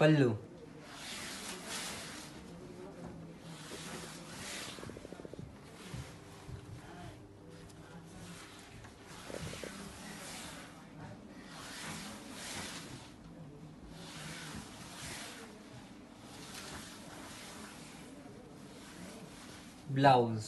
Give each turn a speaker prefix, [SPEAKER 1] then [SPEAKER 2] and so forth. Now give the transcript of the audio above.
[SPEAKER 1] पल्लू। Blouse.